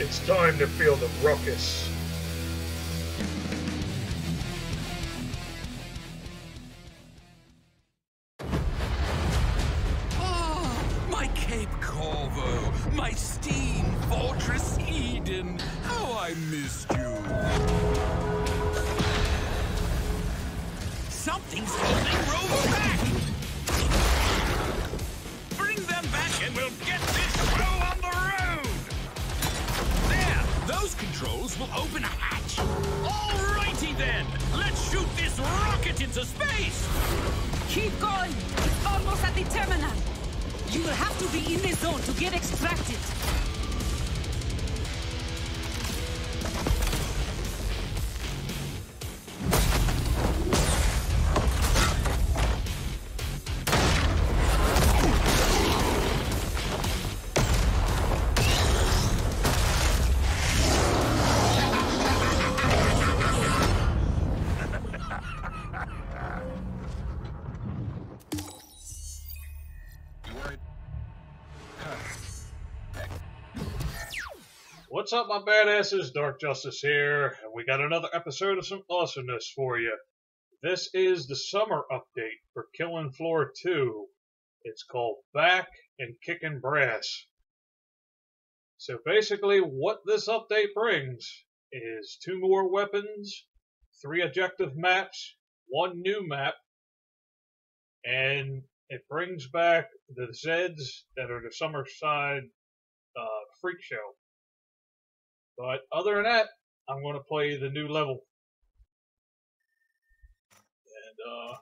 It's time to feel the ruckus. What's up, my badasses? Dark Justice here, and we got another episode of some awesomeness for you. This is the summer update for Killing Floor 2. It's called Back and Kicking Brass. So basically, what this update brings is two more weapons, three objective maps, one new map, and it brings back the Zeds that are the summer side uh, freak show. But other than that, I'm going to play the new level. And, uh,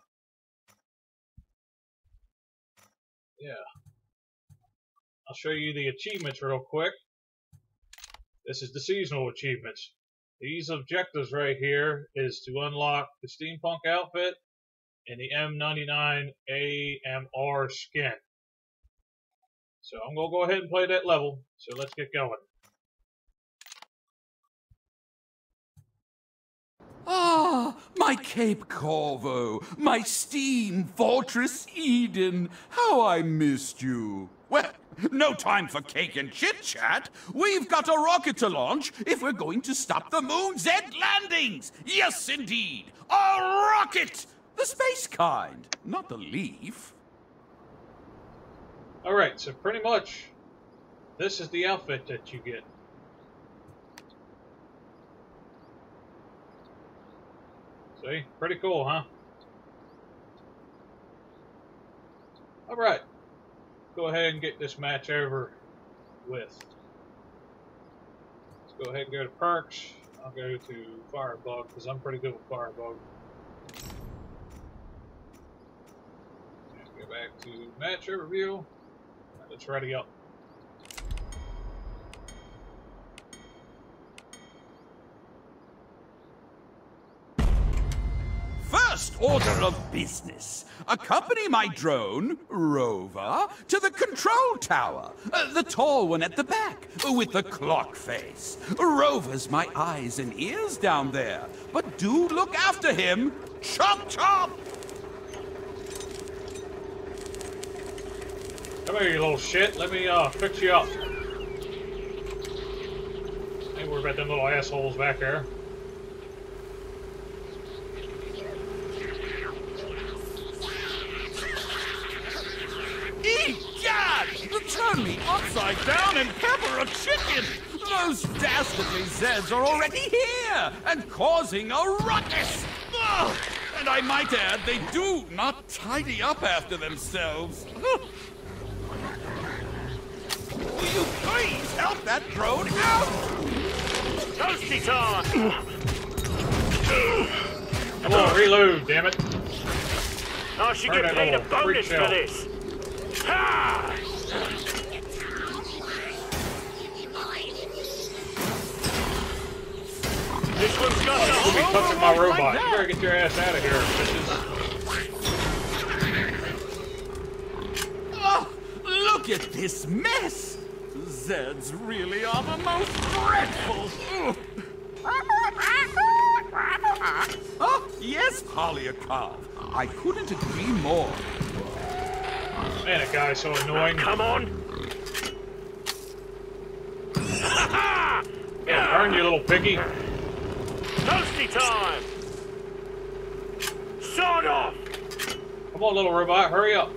yeah. I'll show you the achievements real quick. This is the seasonal achievements. These objectives right here is to unlock the steampunk outfit and the M99 AMR skin. So I'm going to go ahead and play that level. So let's get going. Ah, my Cape Corvo, my steam fortress Eden. How I missed you. Well, no time for cake and chit chat. We've got a rocket to launch if we're going to stop the moon's Z landings. Yes, indeed. A rocket! The space kind, not the leaf. Alright, so pretty much this is the outfit that you get. See? Pretty cool, huh? Alright. Go ahead and get this match over with. Let's go ahead and go to perks. I'll go to Firebug because I'm pretty good with Firebug. And go back to match overview. Let's ready up. First order of business. Accompany my drone, Rover, to the control tower. Uh, the tall one at the back, with the clock face. Rover's my eyes and ears down there. But do look after him. Chop chop! Come here, you little shit. Let me uh fix you up. Ain't worry about them little assholes back there. Turn me upside down and pepper a chicken! Those dastardly Zeds are already here and causing a ruckus! Ugh! And I might add, they do not tidy up after themselves. Will you please help that drone out? Toasty time! Come on, reload, damn it. I should Burn get paid a bonus for this. Ha! This one's got the You'll be whole touching my robot robot. like You better get your ass out of here, bitches. Oh, look at this mess! Zeds really are the most dreadful. Oh, yes, Polyakov. I couldn't agree more. Man, that guy's so annoying. Come on. Ha ha! Burn, you little piggy. Toasty time! Sawed off! Come on, little robot, hurry up.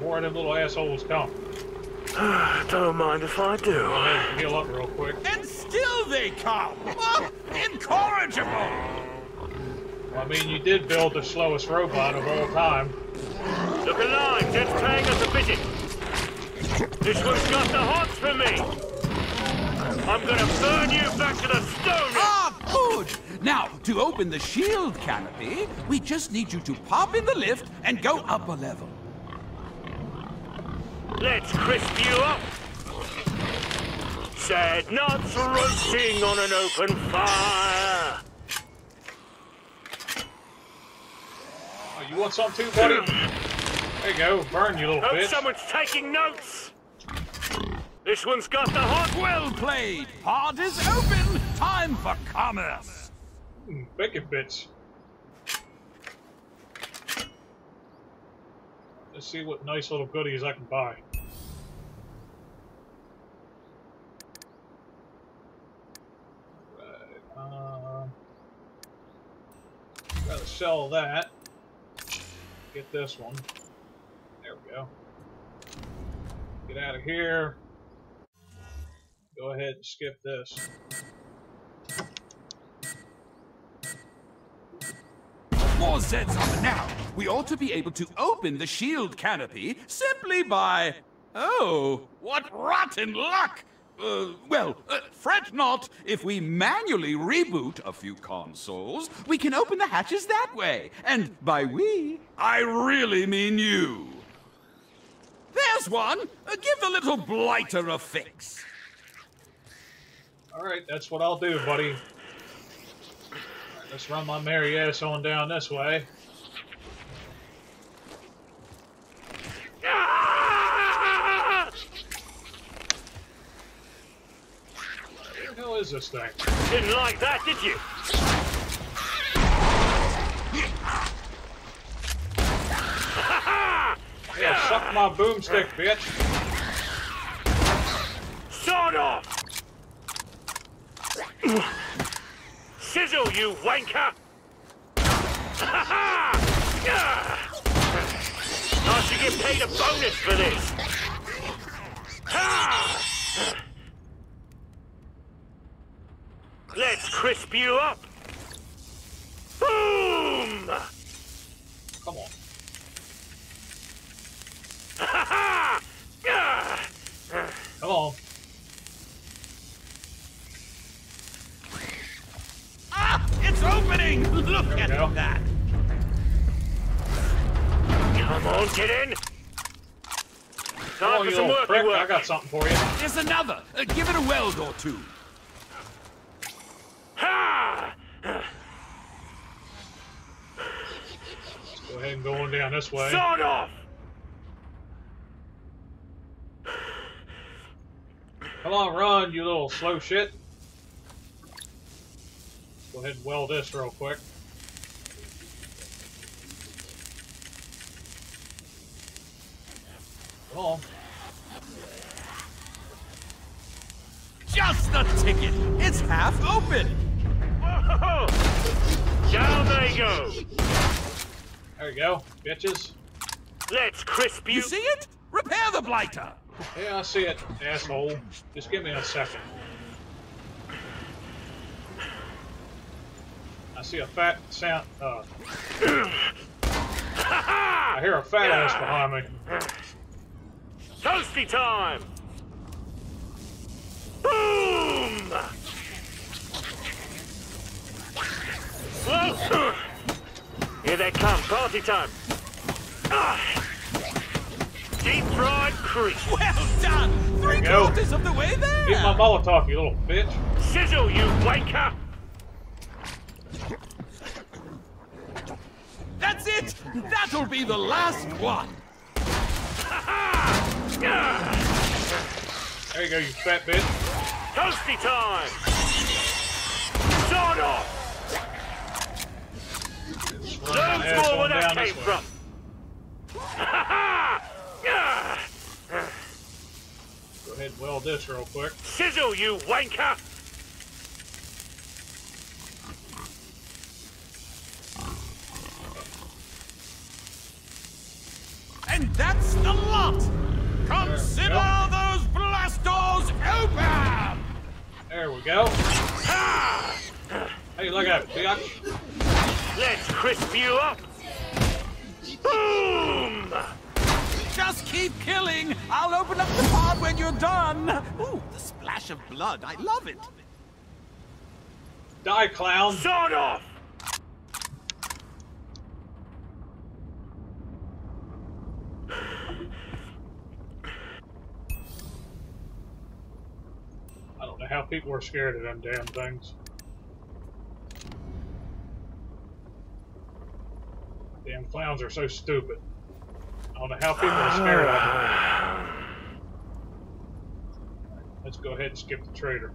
More of them little assholes come. Don't mind if I do. Go ahead and heal up real quick. And still they come! Oh, incorrigible! Well, I mean, you did build the slowest robot of all time. Look alive, Jed's paying us a visit. This one's got the hots for me. I'm gonna burn you back to the stone. Ah, good! Now, to open the shield canopy, we just need you to pop in the lift and go up a level. Let's crisp you up. Sad nuts roasting on an open fire. Oh, you want something too, buddy? There you go. Burn, you little Hope bitch. someone's taking notes. This one's got the hot. Well played! Pod is open! Time for commerce! Mm, Bacon bits. Let's see what nice little goodies I can buy. Right, uh, gotta sell that. Get this one. There we go. Get out of here. Go ahead and skip this. More Zeds on now. We ought to be able to open the shield canopy simply by. Oh, what rotten luck! Uh, well, uh, fret not. If we manually reboot a few consoles, we can open the hatches that way. And by we, I really mean you. There's one. Uh, give the little blighter a fix. Alright, that's what I'll do, buddy. Alright, let's run my merry ass on down this way. Where the hell is this thing? Didn't like that, did you? Yeah, suck my boomstick, bitch. Sawed off! Sizzle, you wanker! I should get paid a bonus for this! Ha! Let's crisp you up! Boom! I got something for you. There's another. Uh, give it a weld or two. Ha! Go ahead and go on down this way. Sawed off! Come on, run, you little slow shit. Go ahead and weld this real quick. Come on. Just the ticket. It's half open. Whoa! Down they go! There you go, bitches. Let's crisp you. You see it? Repair the blighter. Yeah, I see it, asshole. Just give me a second. I see a fat sound. Uh, I hear a fat ass behind me. Toasty time! Boom! Whoa! Here they come, time! Ah. Deep fried creep! Well done. Three you go. quarters of the way there. Get my Molotov, you little bitch. Sizzle, you wanker! That's it. That'll be the last one. There you go, you fat bitch. Toasty time! Sawed off! Run my more where that came from! Go ahead and weld this real quick. Sizzle, you wanker! You up! Boom! Just keep killing! I'll open up the pod when you're done! Ooh, the splash of blood. I love it. Die, clown. Sod off! I don't know how people are scared of them damn things. Damn clowns are so stupid. I don't know how people are scared of them. Let's go ahead and skip the trader.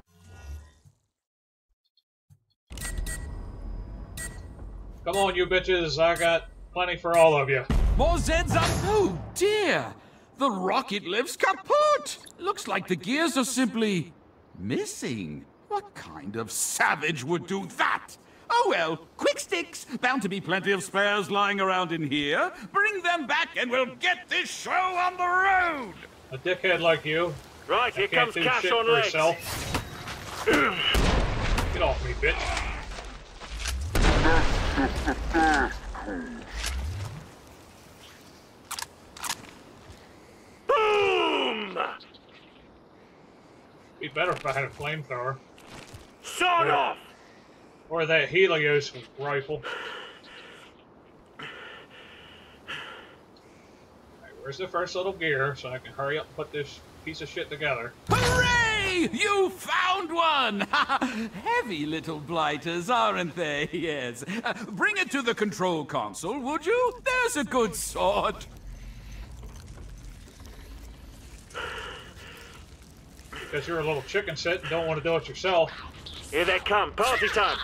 Come on, you bitches. I got plenty for all of you. More Zeds up. Oh, dear. The rocket lift's kaput. Looks like the gears are simply missing. What kind of savage would do that? Oh well, quick sticks. Bound to be plenty of spares lying around in here. Bring them back and we'll get this show on the road. A dickhead like you Right, here comes cash on for legs. yourself. Get off me, bitch. Boom! Be better if I had a flamethrower. Sod Yeah. off! Or that Helios rifle. Alright, where's the first little gear so I can hurry up and put this piece of shit together? Hooray! You found one! Heavy little blighters, aren't they? Yes. Uh, bring it to the control console, would you? There's a good sort. Because you're a little chicken set and don't want to do it yourself. Here they come, party time!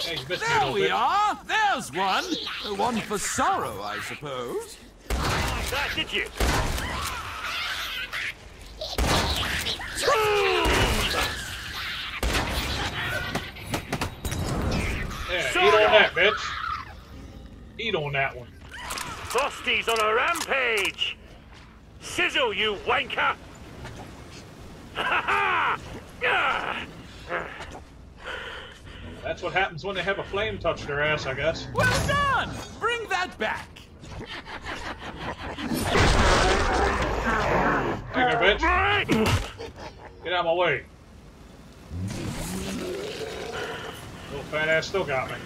Hey, you missed me a There we bit. are. There's one. The one for sorrow, I suppose. That did you? Yeah, Sorry. eat on that, bitch. Eat on that one. Frosty's on a rampage! Sizzle, you wanker! Ha ha! That's what happens when they have a flame touch their ass, I guess. Well done. Bring that back. Hang bitch. Get out of my way. Little fat ass still got me.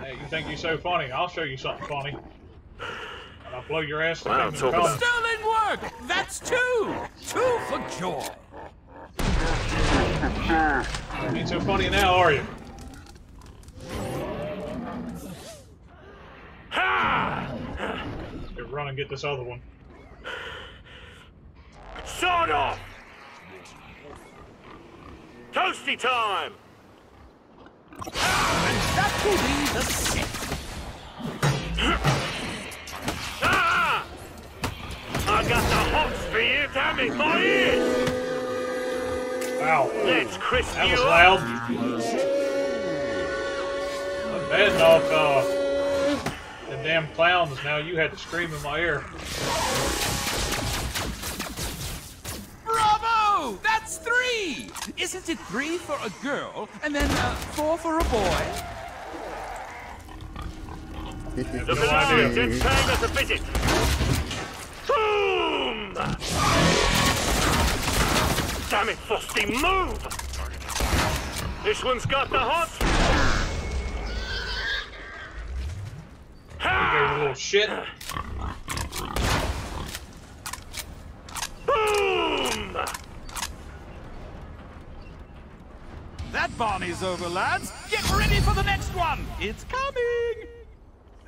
Hey, you think you're so funny? I'll show you something funny. And I'll blow your ass to Wow, kingdom talk come. about- Sterling work. That's two. Two for joy. You ain't so funny now, are you? Ha! Let's run and get this other one. Sod off! Toasty time! That will be the sixth. Got the hots for you, damn it, my ears! Wow. Let's crisp That you was up! loud. Not bad enough, uh, the damn clowns, now you had to scream in my ear. Bravo! That's three. Isn't it three for a girl and then uh, four for a boy? The No Valarians idea. is paying us a visit! Boom! Damn it, Frosty, move! This one's got the hots! You Ha! little shit. Boom! That Barney's over, lads. Get ready for the next one. It's coming.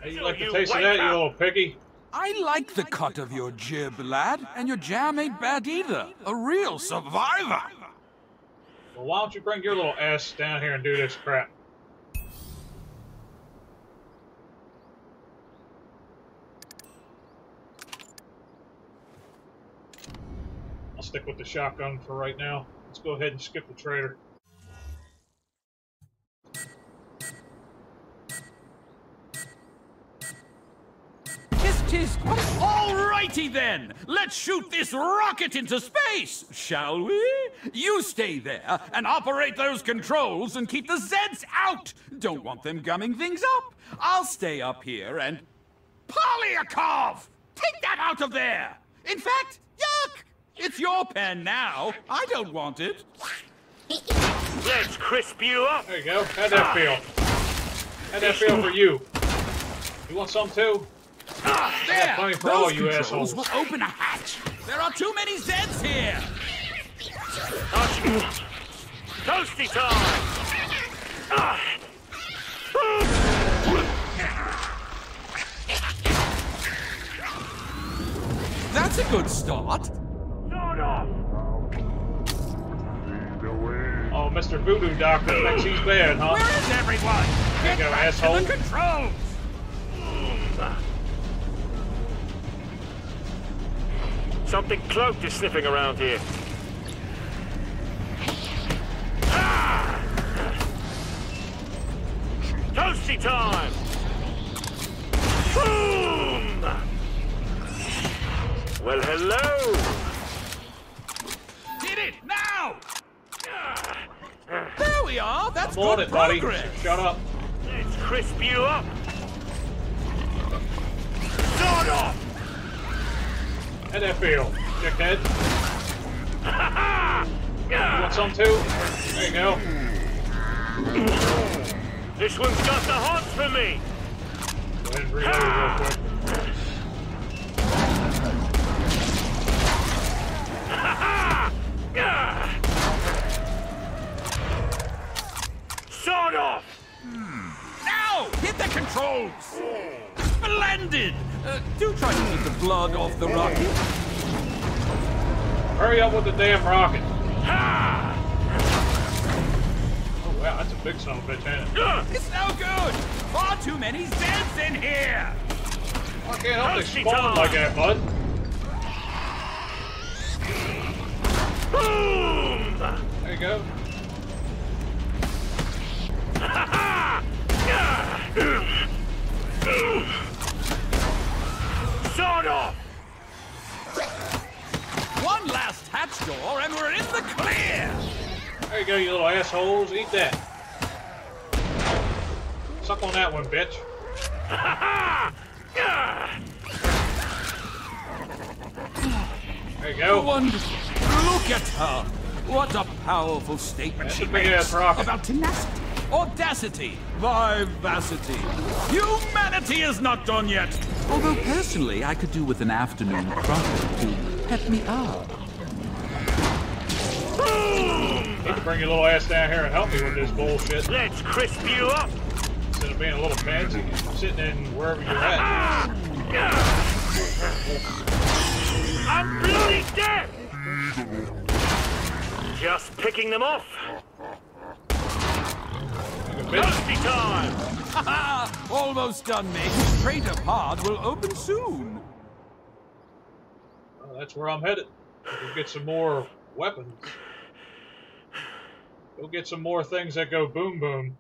Hey, you like the taste of wake that, you up. little piggy? I like the cut of your jib, lad, and your jam ain't bad either. A real survivor. Well, why don't you bring your little ass down here and do this crap? I'll stick with the shotgun for right now. Let's go ahead and skip the trader. Tis, tis. Alrighty then. Let's shoot this rocket into space, shall we? You stay there and operate those controls and keep the Zeds out. Don't want them gumming things up. I'll stay up here and... Polyakov! Take that out of there! In fact, yuck! It's your pen now. I don't want it. Let's crisp you up. There you go. How'd that feel? How'd that feel for you? You want some too? There! plenty for Those all you controls assholes. will open a hatch. There are too many Zeds here. Toasty time. Ah. That's a good start. Sort off. Oh, Mr. Voodoo Doctor thinks he's bad, huh? Where is everyone? Get you go, back asshole. to the controls. Something cloaked is sniffing around here. Ah! Toasty time! Boom! Well, hello! Did it now. There we are. That's I'm good it, buddy. progress. Shut up. Let's crisp you up! Sort off! Feel, dickhead? You want some too? There you go. This one's got the hots for me! Go ahead and reload real quick. Uh, do try to keep the blood off the rocket. Hurry up with the damn rocket. Ha! Oh wow, that's a big son of a bitch, ain't it? It's no good. Far too many Zeds in here. I can't help they Toasty spawn like that, bud. Boom! There you go. Sort off! One last hatch door and we're in the clear. There you go, you little assholes. Eat that. Suck on that one, bitch. There you go. Wonderful. Look at her. What a powerful statement That's she a makes about tenacity, audacity, vivacity. Humanity is not done yet. Although personally, I could do with an afternoon crumpet to pep me up. Need to bring your little ass down here and help me with this bullshit Let's crisp you up! instead of being a little pansy sitting in wherever you're at. I'm bloody dead! Just picking them off. Like a bitch. Toasty time! Almost done, mate. Trader pod will open soon. Well, that's where I'm headed. Go get some more weapons. Go get some more things that go boom boom.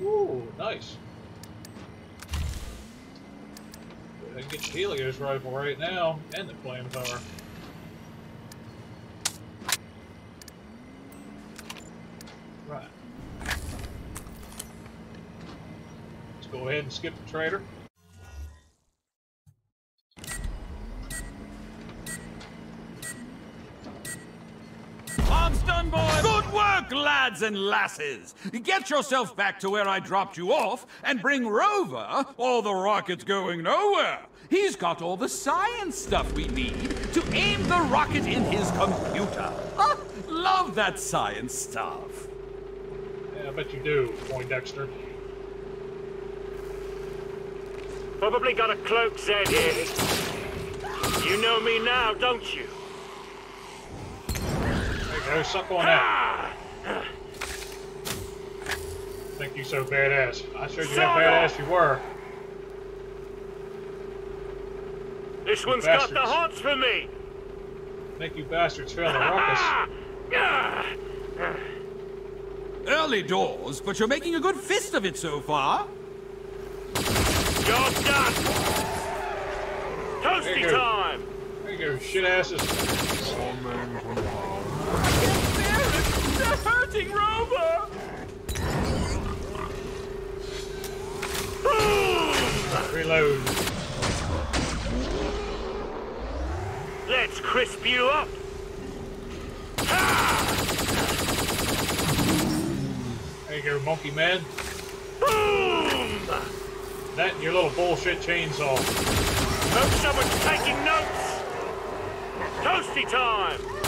Ooh, nice. I can get Helios rifle right now, and the flamethrower. Right. Let's go ahead and skip the trader. Arms done, boys. Good work, lads and lasses. Get yourself back to where I dropped you off and bring Rover, or the rocket's going nowhere. He's got all the science stuff we need to aim the rocket in his computer. Huh? Love that science stuff. Yeah, I bet you do, Poindexter. Probably got a cloak, Zed here. You know me now, don't you? There you go, suck on that. Think think you so badass. I showed you how badass you were. This one's got the bastards. hots for me. Make you bastards feel the ruckus. Early doors, but you're making a good fist of it so far. Job done. There you Toasty go. time. There you go, shit asses. They're hurting Rover! Reload. Let's crisp you up. There you go, monkey man. Boom! That and your little bullshit chainsaw. Hope someone's taking notes. Toasty time.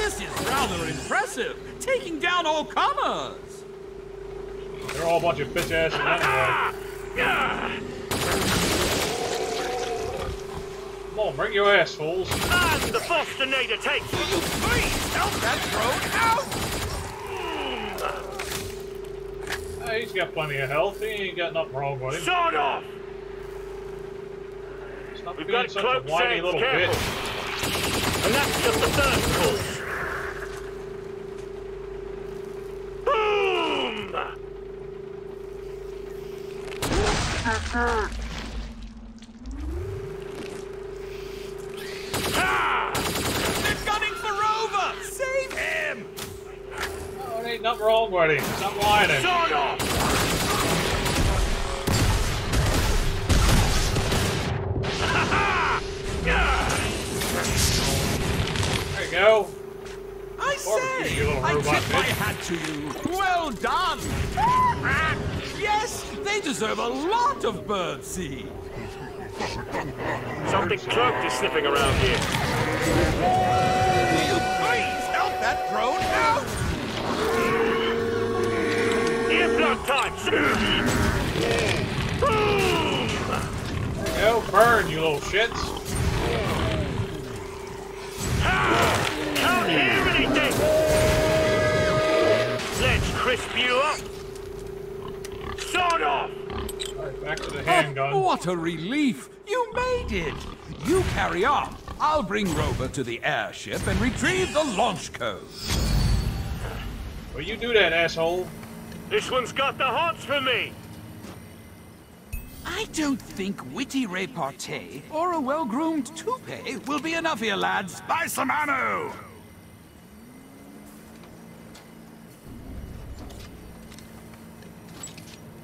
This is rather impressive, taking down all comers. They're all a bunch of bitch asses anyway. Come on, bring your ass, fools. And the Bostonator takes. You. Please help that drone out! Hey, he's got plenty of health. He ain't got nothing wrong with him. Sawed off. Stop We've got such cloak a whiny little careful. bitch. And that's just the first course. Boom! Ah! They're gunning for Rover! Save him! There ain't nothing wrong with him. Stop whining. Sawed off! There you go. I Barbecue, say! you little I robot tip my hat to you. Well done! yes, they deserve a lot of birdseed. Something cloaked is sniffing around here. Will you please help that drone out? Earplug time! Boom! There you go. Burn, you little shits. Can't hear anything! Let's crisp you up! Sawed off! All right, back to the Oh, what a relief! You made it! You carry on. I'll bring Rover to the airship and retrieve the launch code. Will you do that, asshole? This one's got the hots for me! I don't think witty repartee or a well-groomed toupee will be enough here, lads. Buy some ammo!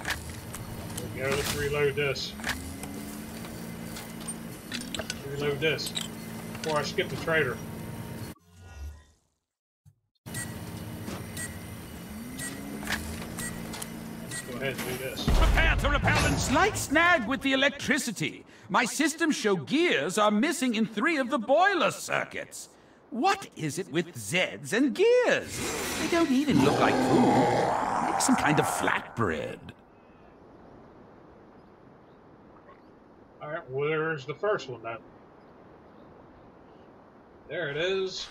There we go, let's reload this. Reload this. Before I skip the trader. Ahead do this. Prepare to repel and slight snag with the electricity. My systems show gears are missing in three of the boiler circuits. What is it with Zeds and gears? They don't even look like food. Like some kind of flatbread. Alright, where's the first one then? There it is.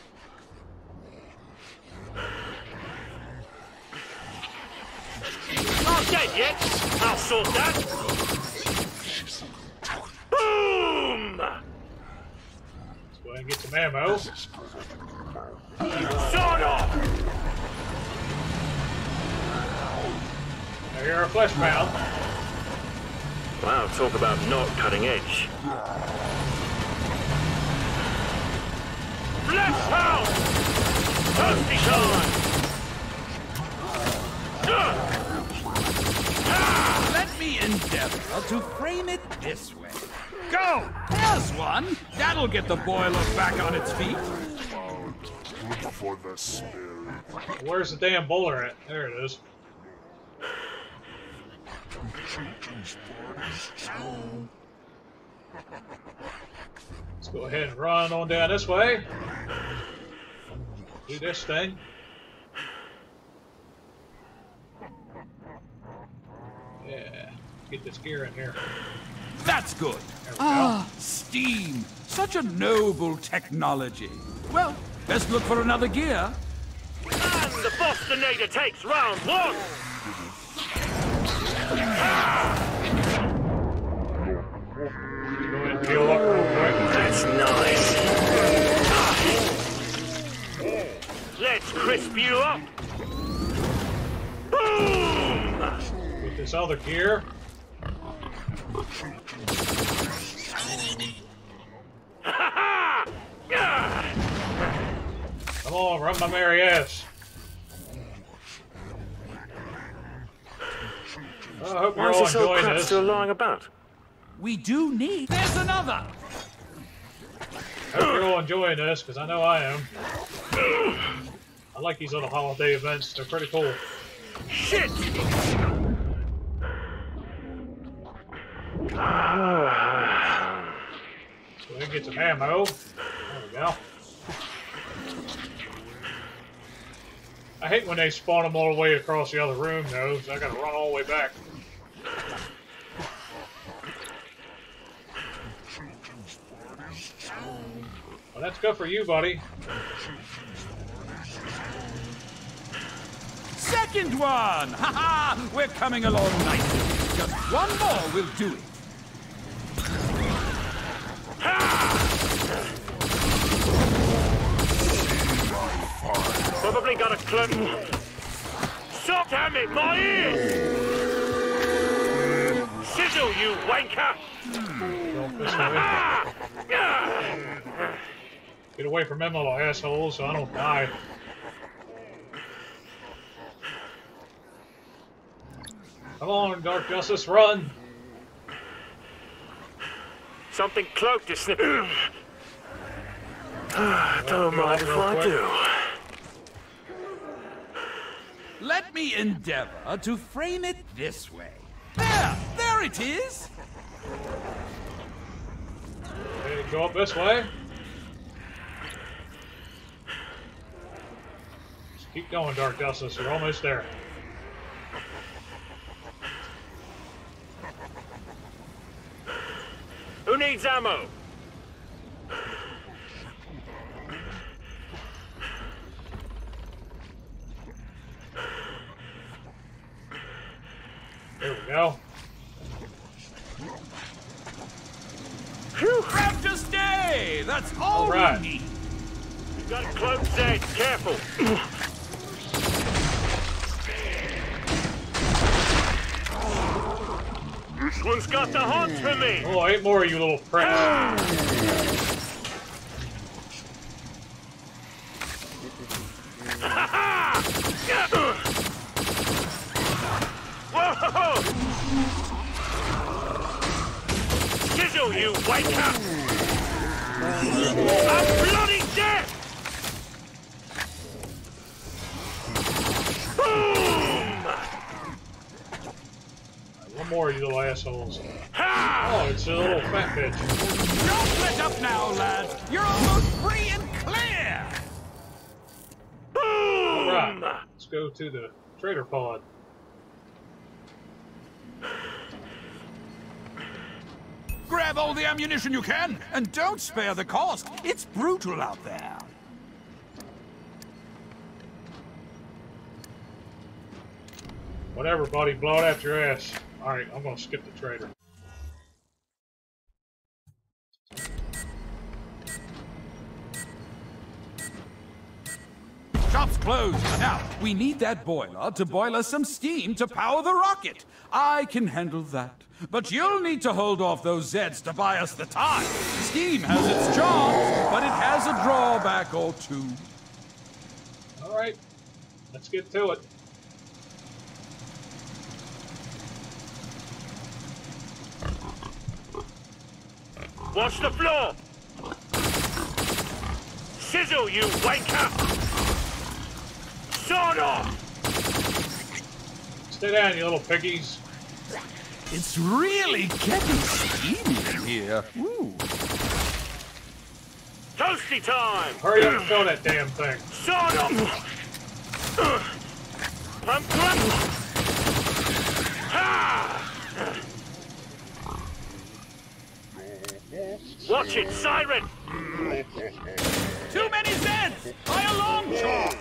Not dead yet! I'll sort that! Boom! Let's go and get some ammo. Sawed off! Now are a flesh pound. Wow, talk about not cutting edge. Flesh hound! Toasty time! Ah, let me endeavor to frame it this way. Go! There's one! That'll get the boiler back on its feet. Good for the spirit. Where's the damn bowler at? There it is. Let's go ahead and run on down this way. Do this thing. Yeah. Get this gear in here. That's good. There we Ah, steam. Such a noble technology. Well, best look for another gear. And the Bostonator takes round one! Go ahead and heal up real quick. That's nice. Let's crisp you up. Boom! Get this other gear. Ha ha! Come on, run my merry ass. I hope you're Why is all this old enjoying crap this. still lying about? We do need. There's another! I hope you're all enjoying this, because I know I am. I like these little holiday events. They're pretty cool. Shit! So we get some ammo. There we go. I hate when they spawn them all the way across the other room, though, so I gotta run all the way back. Well, that's good for you, buddy. Second one! Ha ha! We're coming along nicely. Just one more will do it. Probably got a clue. Stop, damn it, my ears! Sizzle, you wanker! Go this way. Get away from them little assholes so I don't die. Come on, Dark Justice, run! Something cloaked to snip. Ah, don't mind if I do. Let me endeavor to frame it this way. There! There it is! Okay, go up this way. Just keep going, Dark Justice. You're almost there. Who needs ammo? There we go. Grab to stay! That's all All right. we need. You got a cloaked Zed. Careful. This one's got the hots for me. Oh, eight more, you little pricks. Whoa! Sizzle, you wanker! I'm bloody dead! Boom! One more, you little assholes. Ha! Oh, it's a little fat bitch. Don't let up now, lads! You're almost free and clear! Boom! Alright, let's go to the trader pod. Grab all the ammunition you can, and don't spare the cost. It's brutal out there. Whatever, buddy, blow it out your ass. Alright, I'm gonna skip the trader. Shop's closed. Now, we need that boiler to boil us some steam to power the rocket. I can handle that. But you'll need to hold off those Zeds to buy us the time. Steam has its charms, but it has a drawback or two. Alright, let's get to it. Watch the floor! Sizzle, you wanker! Sawed off! Stay down, you little piggies. It's really getting steamy in here. Ooh. Toasty time! Hurry up and fill that damn thing. Sawed off! Pump, pump! Ha! Watch it, Siren! Too many Zeds! By a long shot!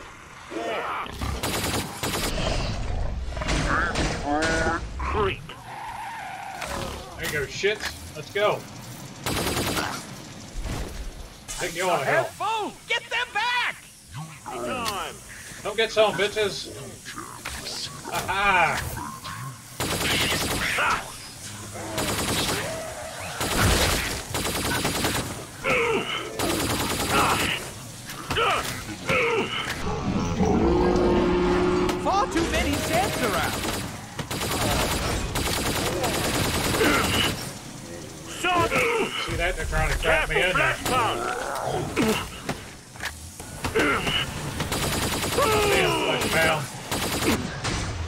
Creep! you go, shits. Let's go. Take you on a hill. Careful! Get them back! Time. Don't get some, bitches. Aha! Far too many sets around. Shot! See that? They're trying to trap me in there. Damn flesh pound.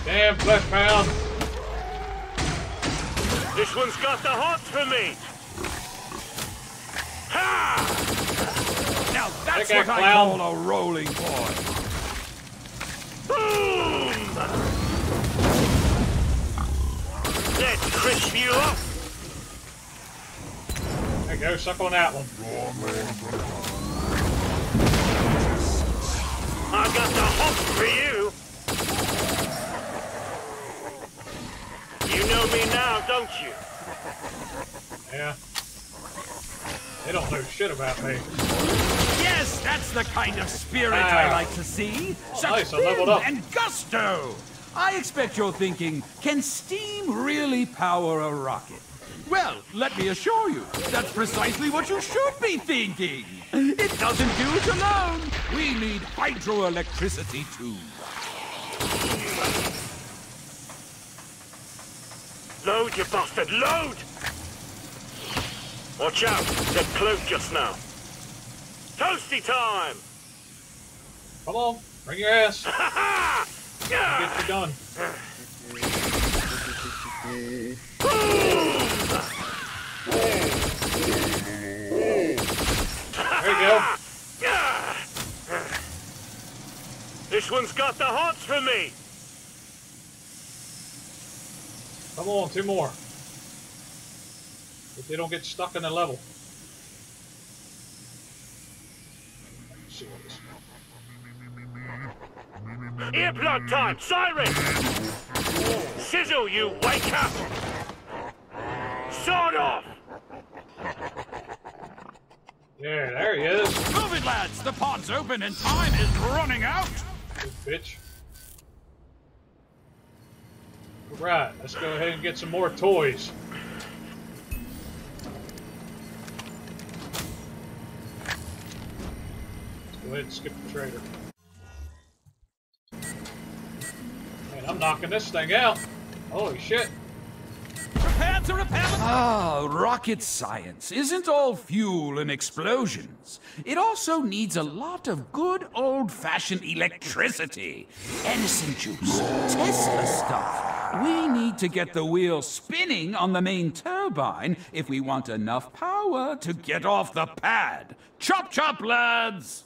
Damn flesh pound. This one's got the hots for me! Ha! Now that's Take what that I clown. call a rolling boy. Boom! Let's crisp you up! You go, suck on that one. I got the hots for you! You know me now, don't you? Yeah. They don't know shit about me. Yes, that's the kind of spirit I Ah. like to see. Such nice, I leveled vim up. and gusto. I expect you're thinking, can steam really power a rocket? Well, let me assure you, that's precisely what you should be thinking. It doesn't do it alone. We need hydroelectricity too. Load, you bastard, load! Watch out, they're close just now. Toasty time! Come on, bring your ass. Ha ha! Get you done. There This one's got the hots for me! Come on, two more. If they don't get stuck in the level. Let's see what Earplug time, siren! Sizzle, you wake up! Sawed off! Yeah, there he is. Move it, lads. The pod's open and time is running out. Good bitch. Alright, let's go ahead and get some more toys. Let's go ahead and skip the trader. Man, I'm knocking this thing out. Holy shit. Prepare to repel. Ah, rocket science isn't all fuel and explosions. It also needs a lot of good old-fashioned electricity. Edison juice, Tesla stuff. We need to get the wheel spinning on the main turbine if we want enough power to get off the pad. Chop chop, lads!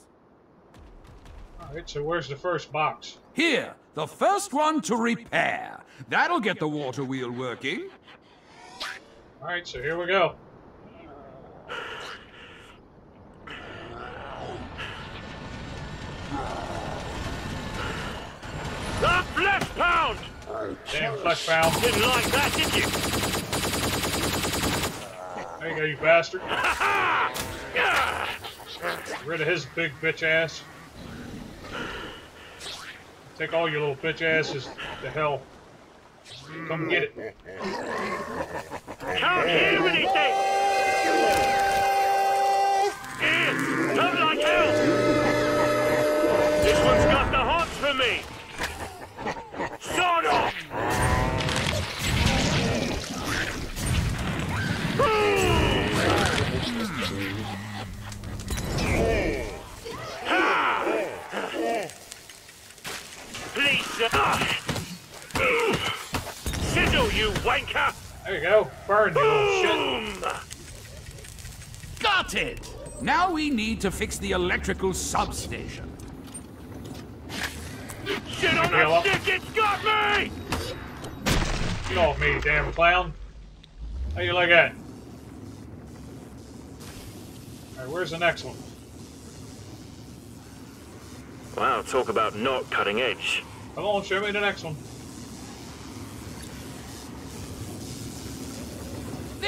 Alright, so where's the first box? Here, the first one to repair. That'll get the water wheel working. Alright, so here we go. The flesh pound! Damn flesh pound. Didn't like that, did you? There you go, you bastard. Ha ha! Yeah! Get rid of his big bitch ass. Take all your little bitch asses to hell. Come get it. Can't hear anything! Ears, come like hell! This one's got the hots for me! Wanker! There you go. Burn. Boom! Got it! Now we need to fix the electrical substation. Shit on that stick, it's got me! Get off me, damn clown. How you like that? Alright, where's the next one? Wow, talk about not cutting edge. Come on, show me the next one.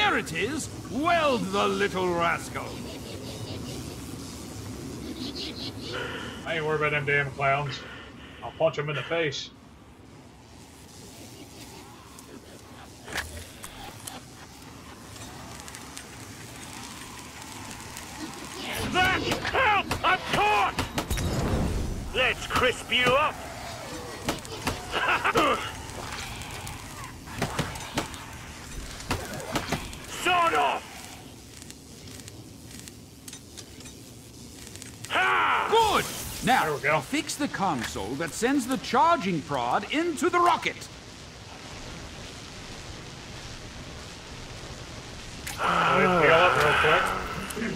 There it is! Weld the little rascal! I ain't worried about them damn clowns. I'll punch them in the face. That! Help! I'm caught! Let's crisp you up! Sawed off! Ha! Good! Now, There we go. fix the console that sends the charging prod into the rocket. Let it heal up real quick.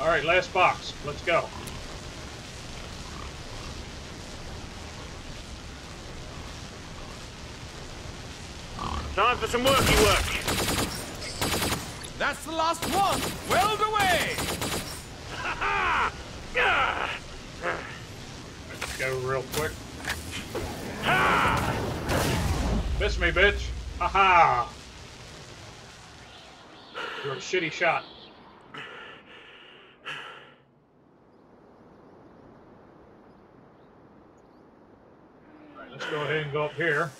All right, last box. Let's go. Time for some worky work. That's the last one! Weld away! Ha! Ah! Let's go real quick. Ah! Miss me, bitch. Haha. You're a shitty shot. All right, let's go ahead and go up here.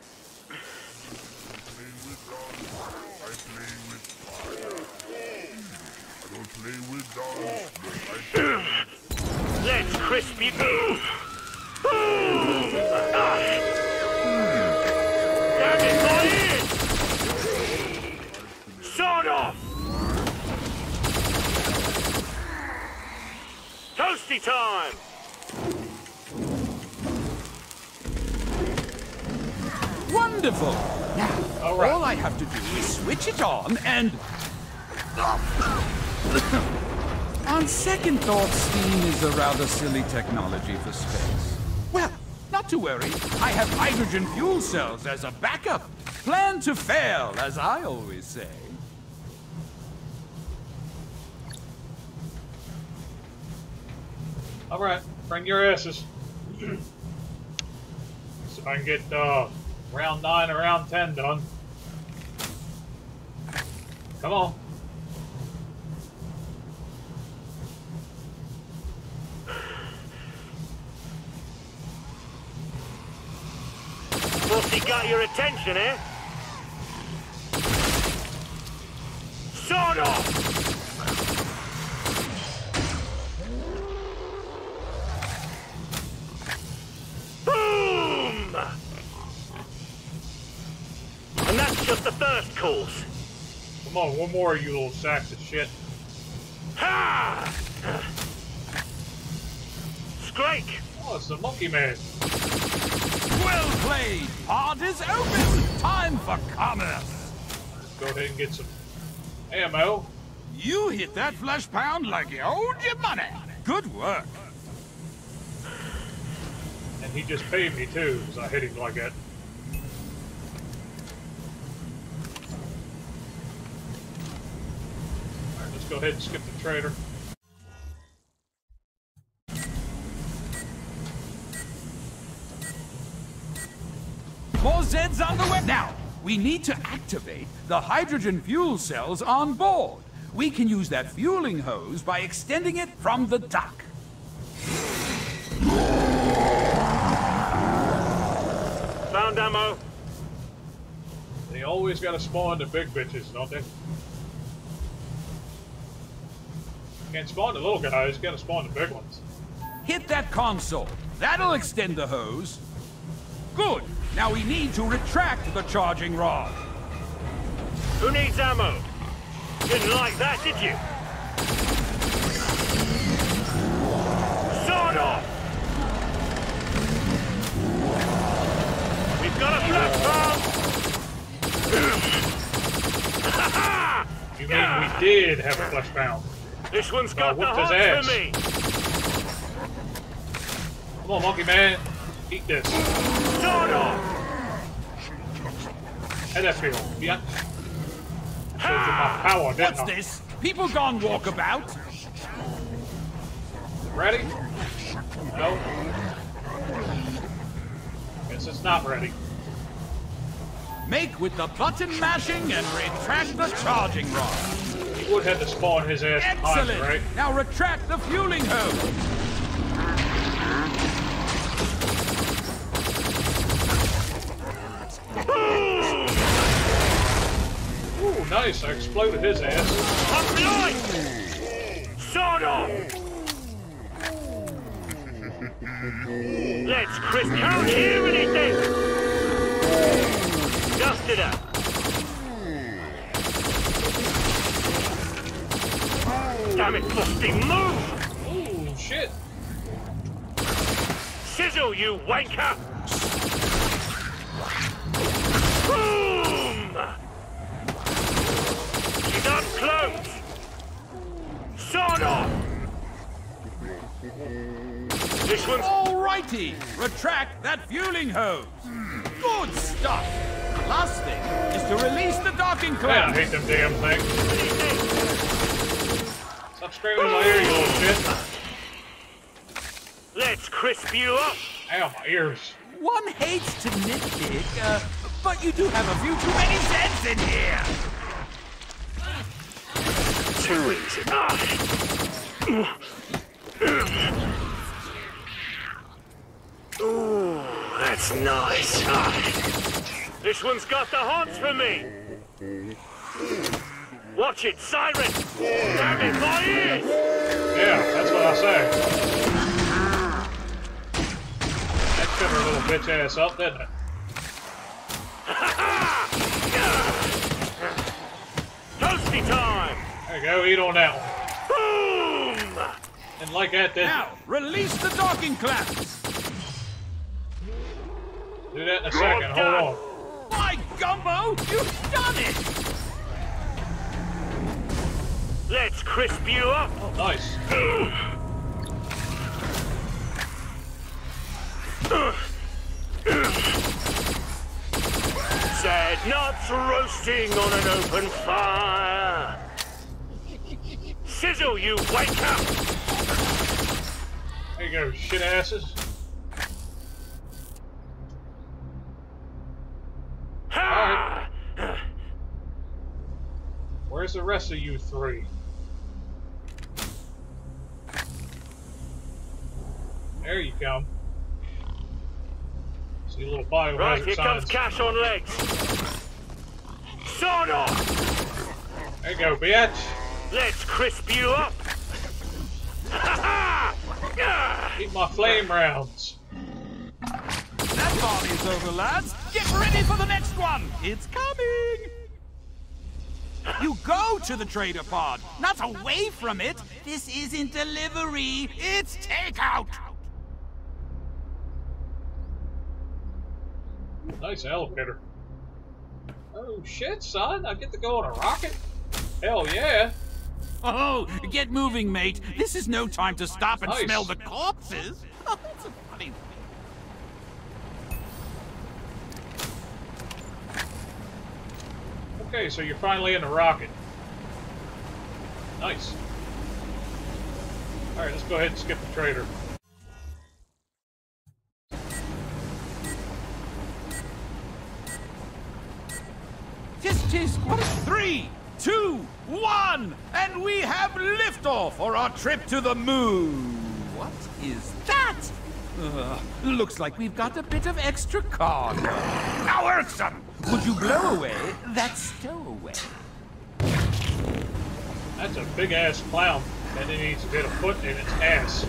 Play with dolls. I play with dolls. I play Let's crisp you. Time! Wonderful! Now, All right. all I have to do is switch it on and... on second thought, steam is a rather silly technology for space. Not to worry. I have hydrogen fuel cells as a backup. Plan to fail, as I always say. All right, bring your asses. If I can get uh, round nine or round ten done. Come on. He got your attention, eh? Sawed off! Boom! And that's just the first course. Come on, one more, you little sacks of shit. Ha! Scrake! Oh, it's the monkey man. Well played! Pod is open! Time for commerce! Go ahead and get some ammo. You hit that flesh pound like you owed your money. Good work. And he just paid me too, because I hit him like that. Alright, let's go ahead and skip the trader. More Zeds on the way. Now, we need to activate the hydrogen fuel cells on board. We can use that fueling hose by extending it from the dock. Found ammo. They always gotta spawn the big bitches, don't they? Can't spawn the little guys, gotta spawn the big ones. Hit that console. That'll extend the hose. Good. Now we need to retract the charging rod. Who needs ammo? Didn't like that, did you? Sawed off! We've got a platform! You mean we did have a flesh pound? This one's got the whooped his for me! Come on, monkey man. Eat this. How that feel? Yeah. Shows you my power, What's this? People gone walkabout? Ready? No. Guess it's not ready. Make with the button mashing and retract the charging rod. You would have to spawn his ass behind Excellent! right? Now retract the fueling hose. Ooh, nice. I exploded his ass. Up line! Sawed off! Let's Chris can't hear anything! Dust it up! Damn it, Busty, move! Ooh, shit. Sizzle, you wanker! Boom! She's unclosed! Sawed off! This one's Alrighty! Retract that fueling hose. Good stuff. Last thing is to release the docking Man, I hate them damn things. Stop screaming in my ear, you little shit. Let's crisp you up! Ow, my ears. One hates to nitpick, uh, but you do have a few too many cents in here. Too easy. Ooh, that's nice. This one's got the hots for me. Watch it, siren! Damn it, my ears! Yeah, that's what I say. That shut her little bitch ass up, didn't it? Toasty time! There you go, eat on that one. Boom! And like that, then Now, release the docking clamps. do that in a second. Hold on. By gumbo, you've done it! Let's crisp you up! Oh, nice. Sad nuts roasting on an open fire. Sizzle, you wanker! There you go, shit asses. Where's the rest of you three? There you come. See a little biohazard Right, here comes. Cash on legs. Sawed off! There you go, bitch. Let's crisp you up! Ha ha! Eat my flame rounds. That party's over, lads. Get ready for the next one. It's coming. You go to the trader pod, not away from it. This isn't delivery, it's takeout. Nice elevator. Oh shit, son! I get to go on a rocket? Hell yeah! Oh, get moving, mate. This is no time to stop and Nice. smell the corpses. Oh, that's a funny. Okay, so you're finally in the rocket. Nice. Alright, let's go ahead and skip the trader. Tis, tis, what is three, two, one, and we have liftoff for our trip to the moon. What is that? Uh, looks like we've got a bit of extra cargo. Now, Irksome, would you blow away that stowaway? That's a big ass clown, and it needs to get a foot in its ass.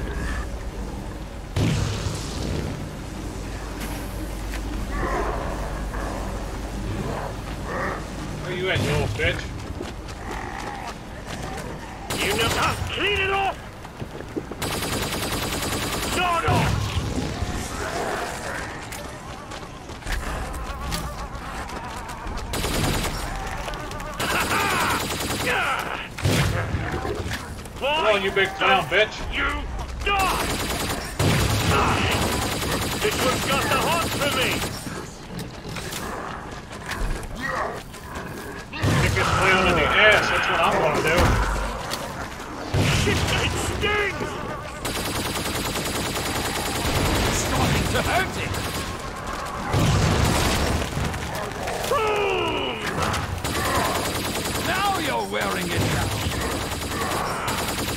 Where you at, you little bitch? You know how clean it off! Come on, you big clown bitch. You die! Die! This one's got the hots for me! Kick this clown in the ass, that's what I'm gonna do. Now you're wearing it!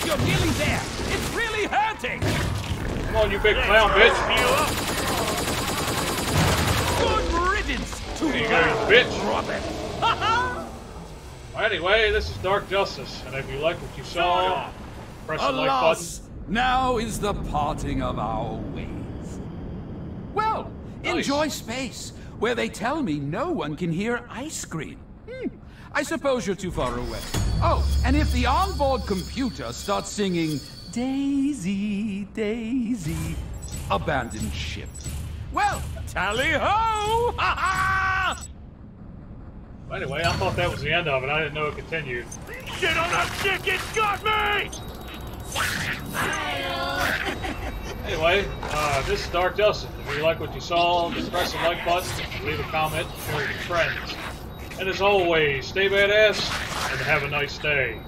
You're nearly there! It's really hurting! Come on, you big clown, bitch! Good riddance to anyway, this is Dark Justice, and if you like what you saw, press the like button. Now is the parting of our ways. Well, Nice. enjoy space, where they tell me no one can hear ice cream. Hmm, I suppose you're too far away. Oh, and if the onboard computer starts singing Daisy, Daisy, abandoned ship. Well, tally ho! Ha ha! Anyway, I thought that was the end of it. I didn't know it continued. Shit on that dick, it's got me! Anyway, uh, this is Dark Justice. If you like what you saw, just press the like button, leave a comment, share with your friends. And as always, stay badass and have a nice day.